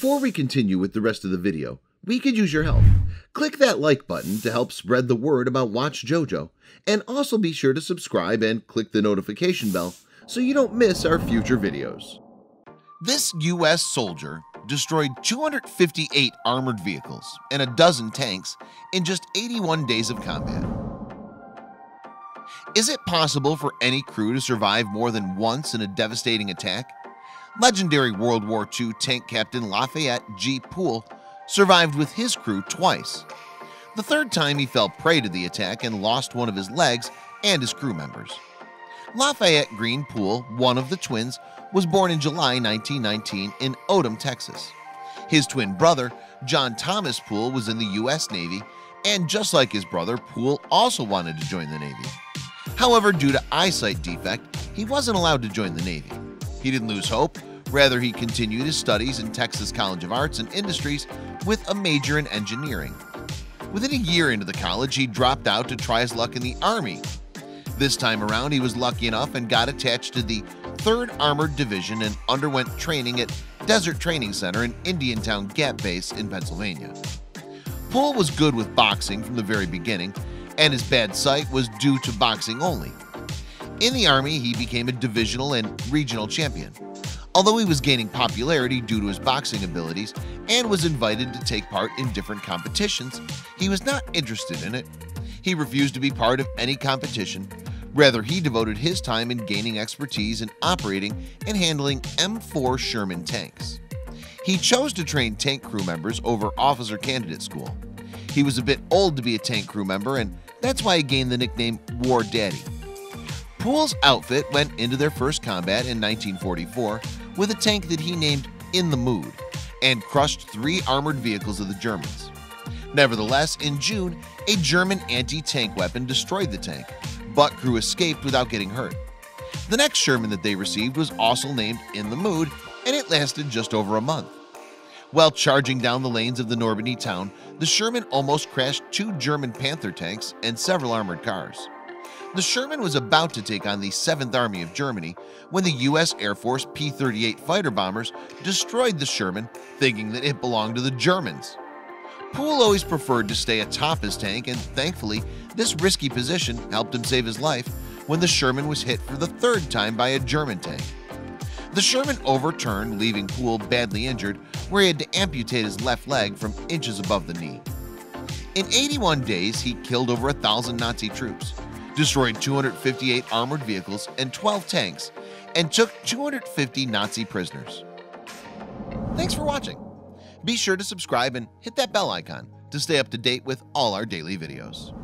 Before we continue with the rest of the video, we could use your help. Click that like button to help spread the word about Watch JoJo, and also be sure to subscribe and click the notification bell so you don't miss our future videos. This U.S. soldier destroyed 258 armored vehicles and a dozen tanks in just 81 days of combat. Is it possible for any crew to survive more than once in a devastating attack? Legendary World War II tank captain Lafayette G. Pool survived with his crew twice. The third time he fell prey to the attack and lost one of his legs and his crew members. Lafayette Green Pool, one of the twins, was born in July 1919 in Odem, Texas. His twin brother, John Thomas Pool, was in the U.S. Navy, and just like his brother, Pool also wanted to join the Navy. However, due to eyesight defect, he wasn't allowed to join the Navy. He didn't lose hope, rather he continued his studies in Texas College of Arts and Industries with a major in engineering. Within a year into the college, he dropped out to try his luck in the Army. This time around, he was lucky enough and got attached to the 3rd Armored Division and underwent training at Desert Training Center in Indiantown Gap Base in Pennsylvania. Pool was good with boxing from the very beginning, and his bad sight was due to boxing only. In the Army, he became a divisional and regional champion. Although he was gaining popularity due to his boxing abilities and was invited to take part in different competitions, he was not interested in it. He refused to be part of any competition. Rather, he devoted his time in gaining expertise in operating and handling M4 Sherman tanks. He chose to train tank crew members over officer candidate school. He was a bit old to be a tank crew member, and that's why he gained the nickname War Daddy. Pool's outfit went into their first combat in 1944 with a tank that he named In the Mood and crushed three armored vehicles of the Germans. Nevertheless, in June, a German anti-tank weapon destroyed the tank, but crew escaped without getting hurt. The next Sherman that they received was also named In the Mood, and it lasted just over a month. While charging down the lanes of the Normandy town, the Sherman almost crashed two German Panther tanks and several armored cars. The Sherman was about to take on the 7th Army of Germany when the U.S. Air Force P-38 fighter bombers destroyed the Sherman thinking that it belonged to the Germans. Pool always preferred to stay atop his tank and thankfully this risky position helped him save his life when the Sherman was hit for the third time by a German tank. The Sherman overturned leaving Pool badly injured where he had to amputate his left leg from inches above the knee. In 81 days he killed over a thousand Nazi troops destroyed 258 armored vehicles and 12 tanks, and took 250 Nazi prisoners. Thanks for watching. Be sure to subscribe and hit that bell icon to stay up to date with all our daily videos.